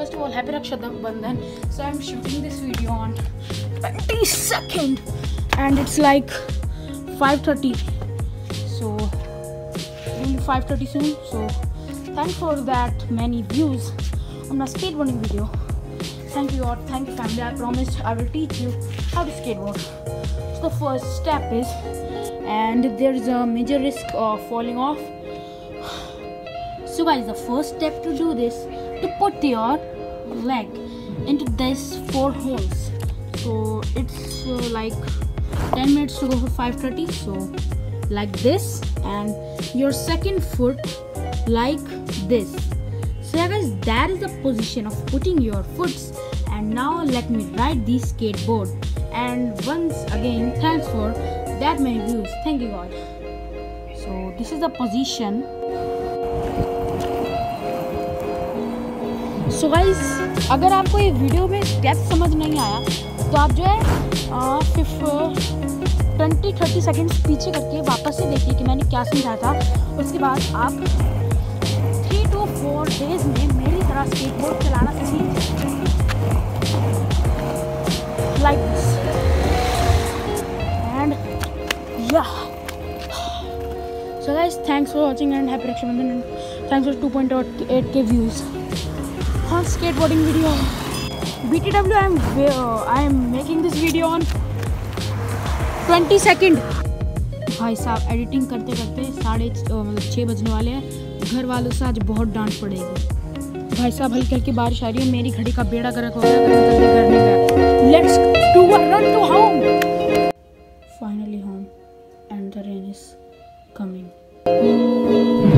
first of all, Happy Raksha Bandhan. So I'm shooting this video on 22nd and it's like 5.30. So, only 5.30 soon. So, thanks for that many views on my skateboarding video. Thank you all, thank you family. I promised I will teach you how to skateboard. So the first step is, and there is a major risk of falling off. So guys, the first step to do this to put your leg into this four holes. So it's uh, like 10 minutes to go for 530 so like this and your second foot like this. So yeah guys that is the position of putting your foots. And now let me ride the skateboard. And once again thanks for that many views. Thank you god so this is the position so guys अगर आपको ये video में step समझ नहीं आया तो आप जो है फिफ ट्वेंटी थर्टी सेकेंड्स पीछे करके वापस से देखिए कि मैंने क्या समझा था। उसके बाद आप थ्री टू फोर डेज़ में मेरी तरह स्केटबोर्ड चलाना सीख लाइक दिस एंड या so guys, thanks for watching and happy Rakshabandhan and thanks for 2.8k views. On skateboarding video. Btw i'm uh, i am making this video on 20 second. भाई साहब editing करते करते साढ़े मतलब छः बजने वाले हैं। घर वालों से आज बहुत डांट पड़ेगी। भाई साहब हल्की हल्की बारिश आ रही है। मेरी घड़ी का बेड़ा गर्क हो गया let's to run home finally home and the rain is coming.